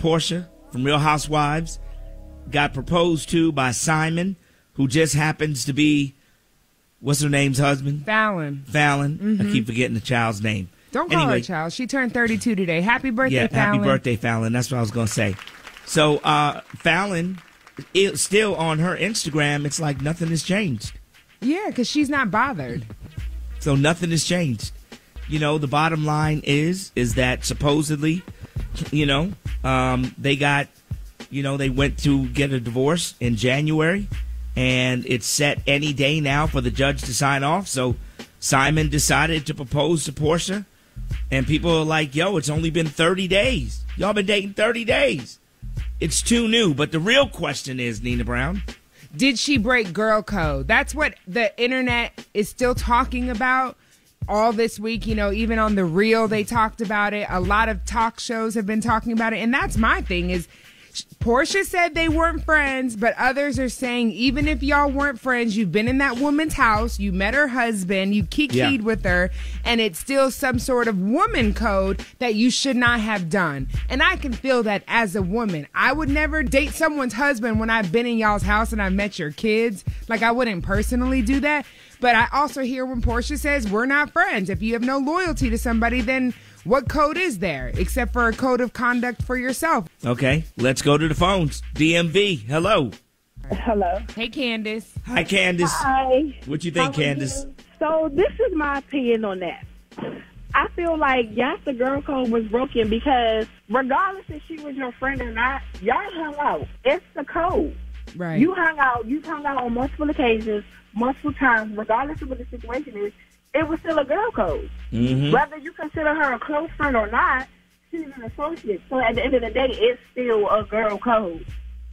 Porsha from Real Housewives got proposed to by Simon, who just happens to be what's her name's husband? Falynn. Falynn. I keep forgetting the child's name. Don't call Anyway. her child. She turned 32 today. Happy birthday, yeah, Falynn. happy birthday, Falynn. That's what I was gonna say. So uh, Falynn, it, still on her Instagram, it's like nothing has changed. Yeah, because she's not bothered. So nothing has changed. You know, the bottom line is is that supposedly, you know, um, they got, you know, they went to get a divorce in January, and it's set any day now for the judge to sign off. So Simon decided to propose to Porsha, and people are like, "Yo, it's only been thirty days. Y'all been dating thirty days. It's too new." But the real question is, Nina Brown, Did she break girl code? That's what the internet is still talking about all this week. You know, even on the real, they talked about it. A lot of talk shows have been talking about it. And that's my thing is Porsha said they weren't friends, but others are saying even if y'all weren't friends, you've been in that woman's house, you met her husband, you kikied Yeah. with her, and it's still some sort of woman code that you should not have done. And I can feel that as a woman. I would never date someone's husband when I've been in y'all's house and I've met your kids. Like I wouldn't personally do that. But I also hear when Porsha says we're not friends. If you have no loyalty to somebody, then what code is there except for a code of conduct for yourself? okay, let's go to the phones. DMV, hello, Hello. Hey, Candace. hi, Candace. Hi. What you think, How Candace? you? So this is my opinion on that. I feel like yes, the girl code was broken because regardless if she was your friend or not, y'all hung out. It's the code. Right. You hung out. You hung out on multiple occasions, multiple times. Regardless of what the situation is, it was still a girl code. Mm-hmm. Whether you consider her a close friend or not, she's an associate. So at the end of the day, it's still a girl code.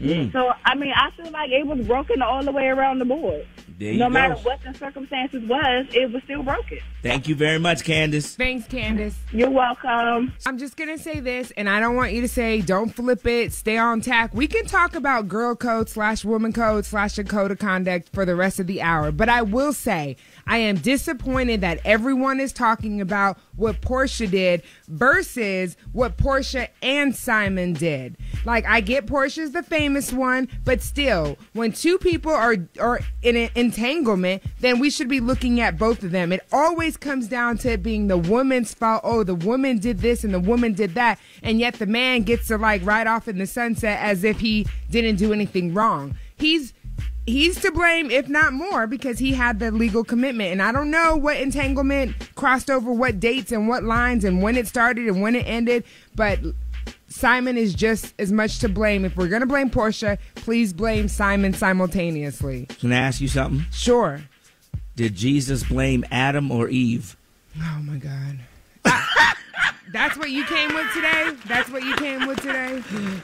Mm. So I mean, I feel like it was broken all the way around the board. There you no go. matter what the circumstances was, it was still broken. Thank you very much, Candace. Thanks, Candace. You're welcome. I'm just gonna say this, and I don't want you to say don't flip it, stay on tack. We can talk about girl code slash woman code slash a code of conduct for the rest of the hour, but I will say I am disappointed that everyone is talking about what Porsha did versus what Porsha and Simon did. Like I get Porsha's the famous one, but still, when two people are are in an entanglement, then we should be looking at both of them. It always comes down to it being the woman's fault. Oh, the woman did this and the woman did that, and yet the man gets to like ride off in the sunset as if he didn't do anything wrong. He's he's to blame, if not more, because he had the legal commitment. And I don't know what entanglement crossed over what dates and what lines and when it started and when it ended, but Simon is just as much to blame. If we're going to blame Porsha, please blame Simon simultaneously. Can I ask you something? Sure. Did Jesus blame Adam or Eve? Oh my God. That's what you came with today? That's what you came with today?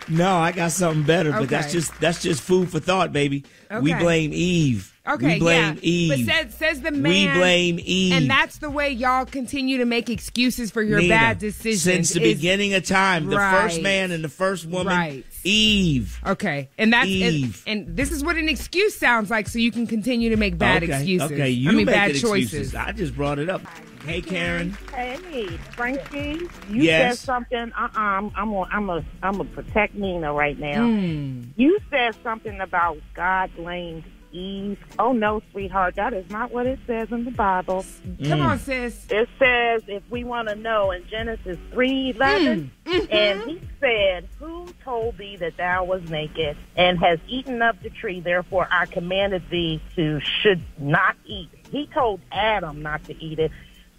No, I got something better, but that's just that's just food for thought, baby. We blame Eve. Okay, we blame yeah. Eve. But says, says the man. we blame Eve. And that's the way y'all continue to make excuses for your Nina, bad decisions. Since the is- beginning of time, the first man and the first woman, Right. Eve. Okay, and that's Eve. And, and this is what an excuse sounds like, so you can continue to make bad okay, excuses. Okay, you I mean make bad excuses. choices. I just brought it up. Hey, Karen. Hey, Frankie, you Yes. said something. Uh, uh I'm, I'm, a, I'm a, I'm a protect Nina right now. Hmm. You said something about God blamed Eve. Oh no, sweetheart, that is not what it says in the Bible. Come Mm. on, sis. It says, if we want to know, in Genesis three eleven, Mm. and he said, "Who told thee that thou was naked, and has eaten of the tree? Therefore, I commanded thee to should not eat." He told Adam not to eat it.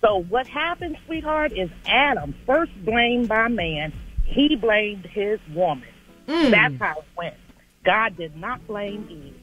So what happened, sweetheart, is Adam first blamed by man. He blamed his woman. Mm. That's how it went. God did not blame Eve.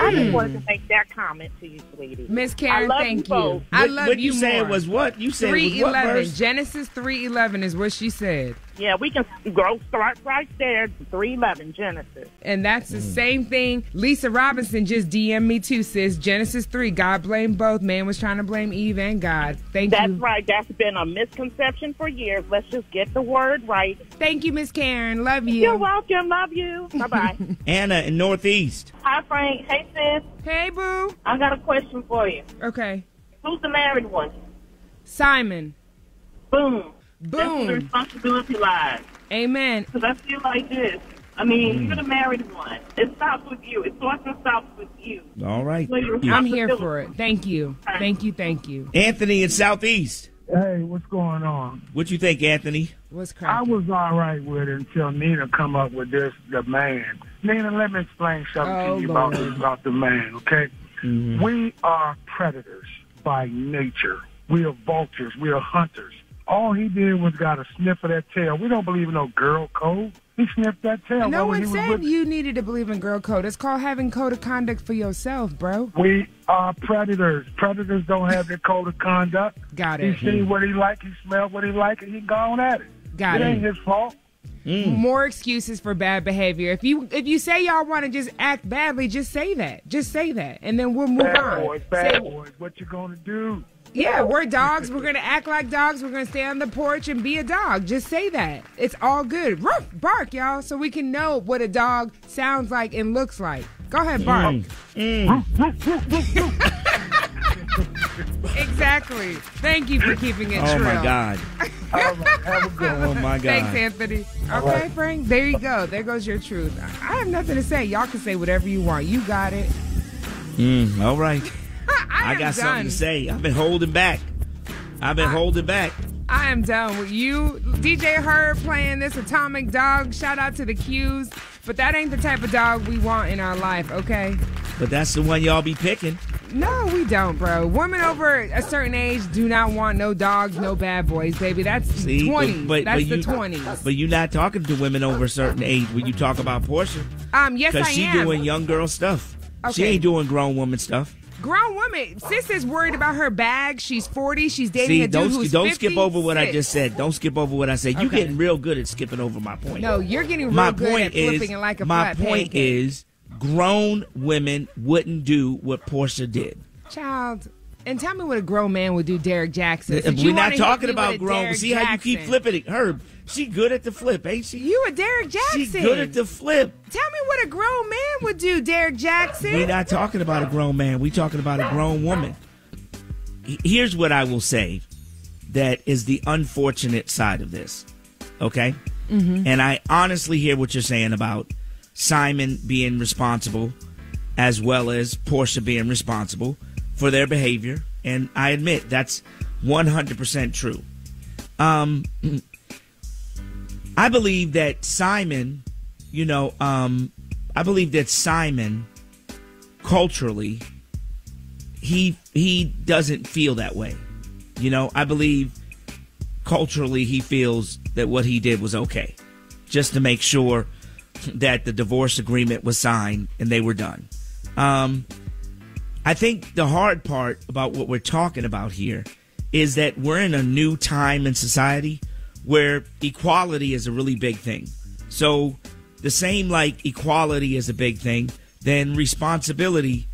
I just wanted to mm. make that comment to you, sweetie. Miss Karen, thank you you. I what, love what you you said was what? You said was three what eleven. verse? Genesis three eleven is what she said, Yeah, we can go start right there. Three eleven Genesis. and that's the same thing. Lisa Robinson just DM'd me too, sis. Genesis three. God blamed both. Man was trying to blame Eve and God. Thank That's you. That's right. That's been a misconception for years. Let's just get the word right. Thank you, Miss Karen. Love you. You're welcome. Love you. Bye bye. Anna in Northeast. Hi, Frank. Hey, sis. Hey, boo. I got a question for you. Okay. Who's the married one? Simon. Boom. That's where the Boom. responsibility lies. Amen. Because I feel like this. I mean, you're the married one. It stops with you. It starts and stops with you. All right. You're I'm here for it. Thank you. Thank you. Thank you. Anthony in Southeast. Hey, what's going on? What you think, Anthony? What's I was all right with it until Nina come up with this, the man. Nina, let me explain something Oh, to you about, Lord. about the man, okay? Mm-hmm. We are predators by nature. We are vultures. We are hunters. All he did was got a sniff of that tail. We don't believe in no girl code. He sniffed that tail. No one said with- you needed to believe in girl code. It's called having code of conduct for yourself, bro. We are predators. Predators don't have their code of conduct. Got it. He it. seen what he like, he smelled what he like, and he gone at it. Got it it. ain't his fault. Mm. More excuses for bad behavior. If you if you say y'all want to just act badly, just say that. Just say that, and then we'll move Bad on. boys, bad Say- boys. What you gonna do? Yeah, we're dogs. We're gonna act like dogs. We're gonna stay on the porch and be a dog. Just say that. It's all good. Ruff, bark, y'all, so we can know what a dog sounds like and looks like. Go ahead, bark. exactly. Thank you for keeping it Oh true. my God. All right, have a. Oh my God. Thanks, Anthony. Okay, Frank. There you go. There goes your truth. I have nothing to say. Y'all can say whatever you want. You got it. Mm, all right. I, I got something to say. I've been holding back. I've been holding back. I am done with you. DJ Herb playing this Atomic Dog. Shout out to the Q's. But that ain't the type of dog we want in our life, okay? But that's the one y'all be picking. No, we don't, bro. Women over a certain age do not want no dogs, no bad boys, baby. That's See, 20s. but, but, That's but the you, 20s. But you're not talking to women over a certain age when you talk about Porsha. Um, yes, I am. Because she doing young girl stuff. She ain't doing grown woman stuff. Grown woman. Sis is worried about her bag. She's 40. She's dating See, a dude don't who's don't 50. skip over what I just said. Don't skip over what I said. You Okay. getting real good at skipping over my point. No, you're getting real my good point at is flipping it like a my point pancake. is grown women wouldn't do what Porsha did. Child, and tell me what a grown man would do, Derek Jackson. We're you not talking about grown. See how you keep flipping it, Herb. She good at the flip, ain't she? You a Derek Jackson. She good at the flip. Tell me what a grown man would do, Derek Jackson. We're not talking about a grown man. We're talking about a grown woman. Here's what I will say that is the unfortunate side of this. Okay? Mm-hmm. And I honestly hear what you're saying about Simon being responsible as well as Porsha being responsible for their behavior. And I admit that's 100% true. Um, I believe that Simon, you know, um, I believe that Simon culturally he he doesn't feel that way. You know, I believe culturally he feels that what he did was okay. Just to make sure that the divorce agreement was signed and they were done. Um I think the hard part about what we're talking about here is that we're in a new time in society where equality is a really big thing. So, the same like equality is a big thing, then responsibility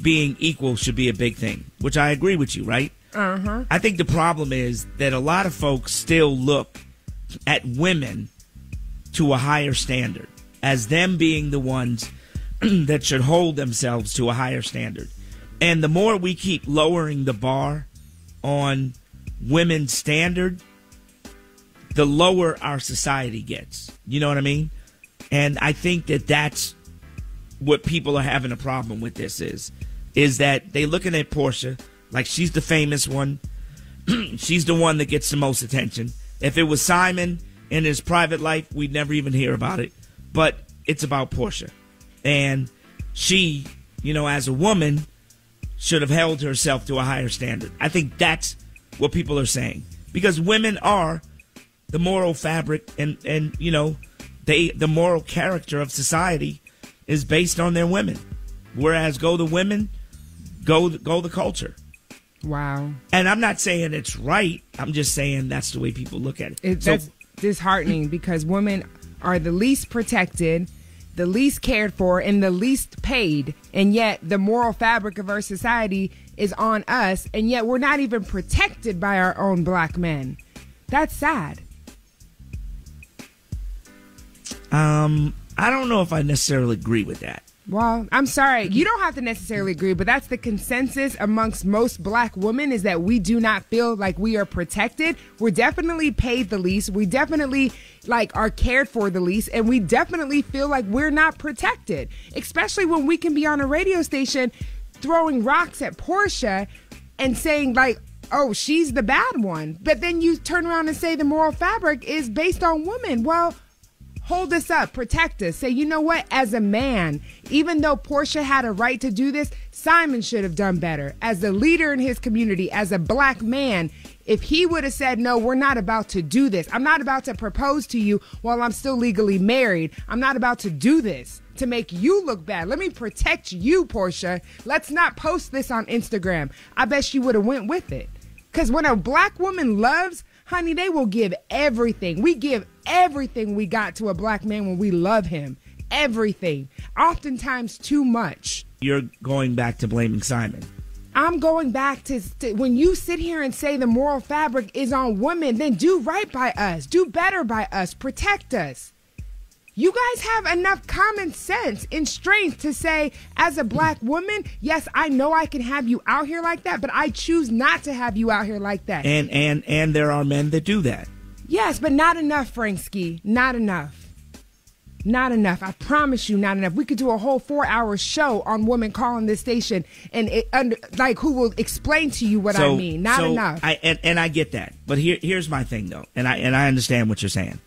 being equal should be a big thing, which I agree with you, right? Uh huh. I think the problem is that a lot of folks still look at women to a higher standard as them being the ones that should hold themselves to a higher standard. And the more we keep lowering the bar on women's standard, the lower our society gets. You know what I mean? And I think that that's what people are having a problem with this is is that they looking at Porsha like she's the famous one. she's the one that gets the most attention. If it was Simon in his private life, we'd never even hear about it. But it's about Porsha. And she, you know, as a woman, should have held herself to a higher standard. I think that's what people are saying. Because women are the moral fabric and, and you know, they the moral character of society is based on their women. Whereas go the women, go go the culture. Wow. And I'm not saying it's right. I'm just saying that's the way people look at it. It, so disheartening because women are the least protected, the least cared for, and the least paid. And yet, the moral fabric of our society is on us, and yet we're not even protected by our own black men. That's sad. um I don't know if I necessarily agree with that. Well, I'm sorry. You don't have to necessarily agree, but that's the consensus amongst most black women is that we do not feel like we are protected. We're definitely paid the least. We definitely like are cared for the least and we definitely feel like we're not protected. Especially when we can be on a radio station throwing rocks at Porsha and saying like oh, she's the bad one. But then you turn around and say the moral fabric is based on women. Well, hold us up, protect us. Say, you know what? As a man, even though Porsha had a right to do this, Simon should have done better. As a leader in his community, as a black man, if he would have said, no, we're not about to do this. I'm not about to propose to you while I'm still legally married. I'm not about to do this to make you look bad. Let me protect you, Porsha. Let's not post this on Instagram. I bet she would have went with it. Cause when a black woman loves, honey, they will give everything. We give everything we got to a black man when we love him. Everything. Oftentimes too much. You're going back to blaming Simon. I'm going back to, to, when you sit here and say the moral fabric is on women, then do right by us, do better by us, protect us. You guys have enough common sense and strength to say, as a black woman, yes, I know I can have you out here like that, but I choose not to have you out here like that. And and and there are men that do that. Yes, but not enough, Frank Ski. Not enough. Not enough. I promise you, not enough. We could do a whole four-hour show on women calling this station and it, under, like who will explain to you what so, I mean. Not so enough. I, and, and I get that, but here here's my thing though, and I and I understand what you're saying.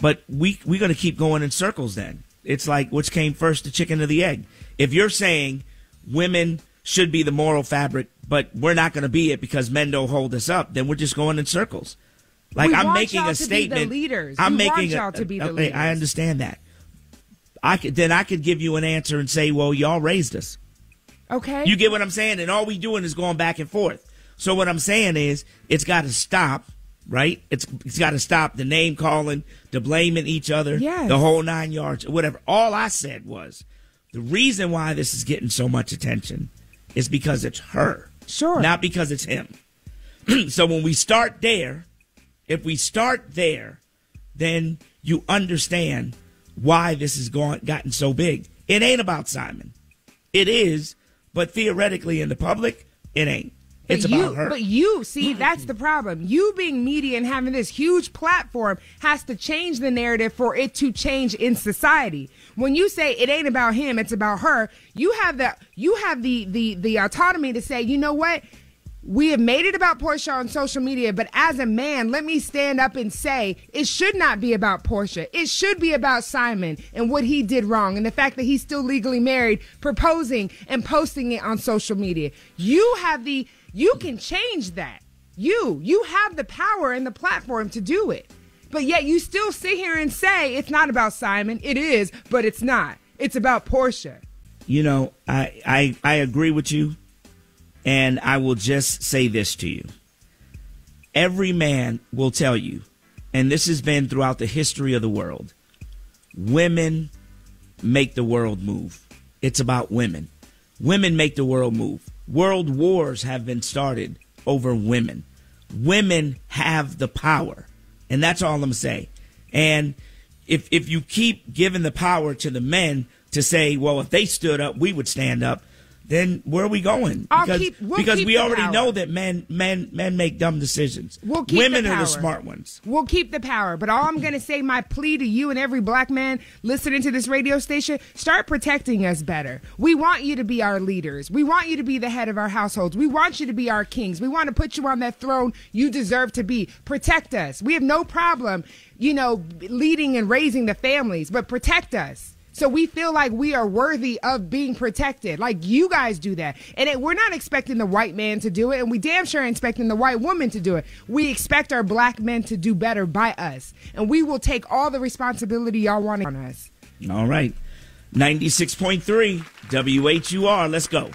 But we we're going to keep going in circles. Then it's like which came first, the chicken or the egg? If you're saying women should be the moral fabric, but we're not going to be it because men don't hold us up, then we're just going in circles. Like we I'm making a statement. Leaders. I'm we making y'all a, to be the okay, leaders. I understand that. I could then I could give you an answer and say, well, y'all raised us. Okay. You get what I'm saying? And all we doing is going back and forth. So what I'm saying is, it's got to stop right? It's it's got to stop the name calling, the blaming each other, yes. the whole nine yards, whatever. All I said was the reason why this is getting so much attention is because it's her, sure, not because it's him. so when we start there, if we start there, then you understand why this has gone gotten so big. It ain't about Simon. It is, but theoretically in the public, it ain't. It's you, about her. But you see, that's the problem. You being media and having this huge platform has to change the narrative for it to change in society. When you say it ain't about him, it's about her, you have the you have the the the autonomy to say, you know what? We have made it about Porsha on social media, but as a man, let me stand up and say it should not be about Porsha. It should be about Simon and what he did wrong and the fact that he's still legally married, proposing and posting it on social media. You have the you can change that. You, you have the power and the platform to do it. But yet you still sit here and say it's not about Simon. It is, but it's not. It's about Porsha. You know, I, I, I agree with you. And I will just say this to you. Every man will tell you, and this has been throughout the history of the world, women make the world move. It's about women. Women make the world move. World wars have been started over women. Women have the power. And that's all I'm saying. And if if you keep giving the power to the men to say, well, if they stood up, we would stand up, then where are we going? I'll Because, keep- we'll because keep we already power. know that men men men make dumb decisions. We'll keep Women the are the smart ones. We'll keep the power. But all I'm going to say, my plea to you and every black man listening to this radio station, start protecting us better. We want you to be our leaders. We want you to be the head of our households. We want you to be our kings. We want to put you on that throne you deserve to be. Protect us. We have no problem, you know, leading and raising the families, but protect us. So we feel like we are worthy of being protected, like you guys do that. And it, we're not expecting the white man to do it, and we damn sure expecting the white woman to do it. We expect our black men to do better by us, and we will take all the responsibility y'all want on us. All right. 96.3 WHUR. Let's go.